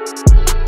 Bye.